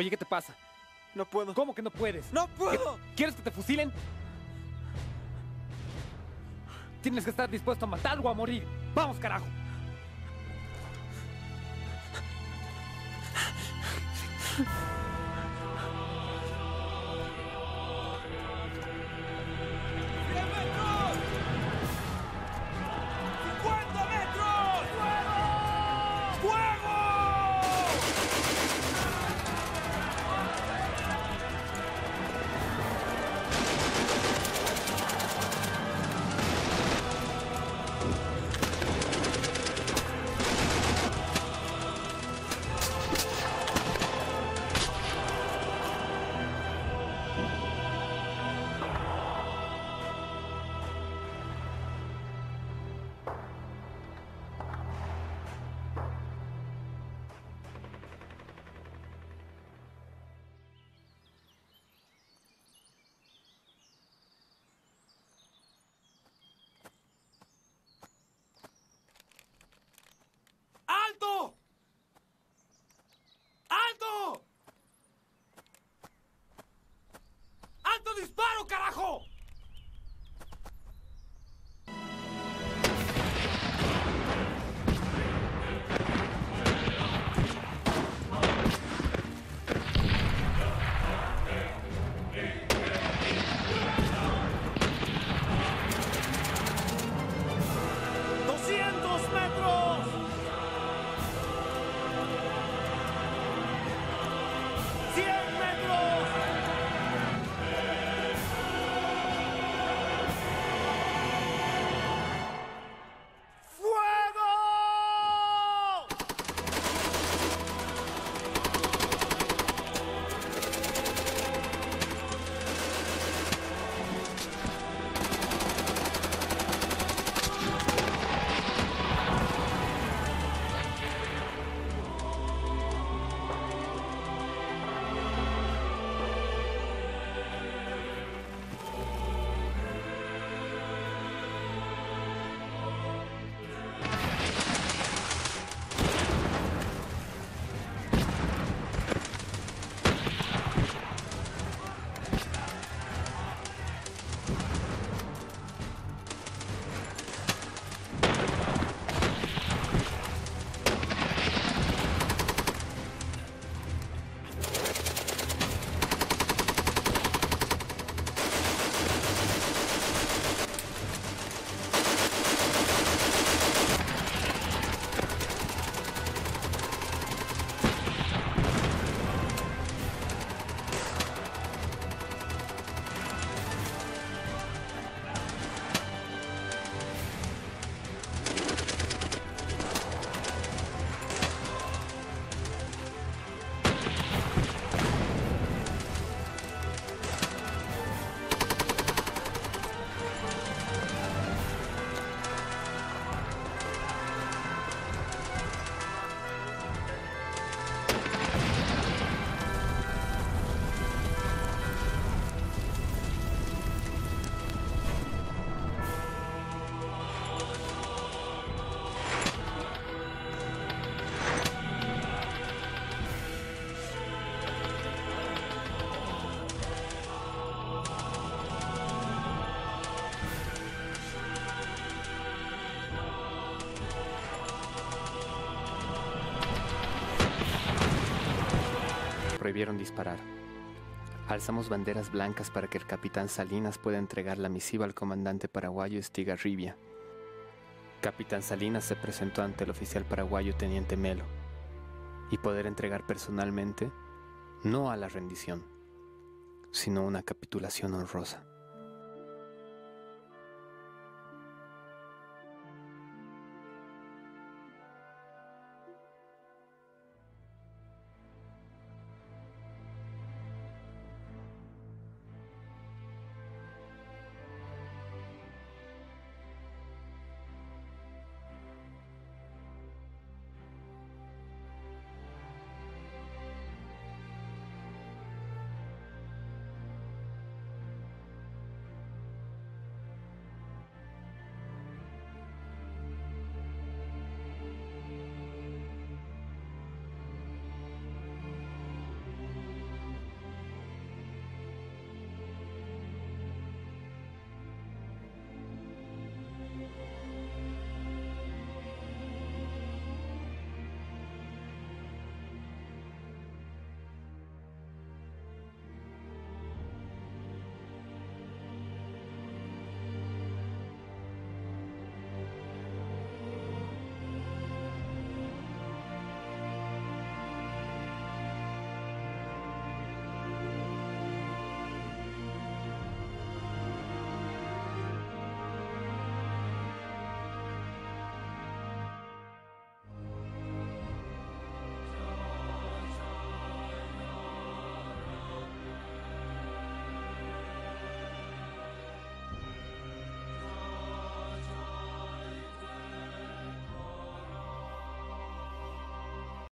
Oye, ¿qué te pasa? No puedo. ¿Cómo que no puedes? ¡No puedo! ¿Qué- ¿Quieres que te fusilen? Tienes que estar dispuesto a matar o a morir. ¡Vamos, carajo! Prohibieron disparar. Alzamos banderas blancas para que el capitán Salinas pueda entregar la misiva al comandante paraguayo Estigarribia. Capitán Salinas se presentó ante el oficial paraguayo Teniente Melo y poder entregar personalmente no a la rendición, sino una capitulación honrosa.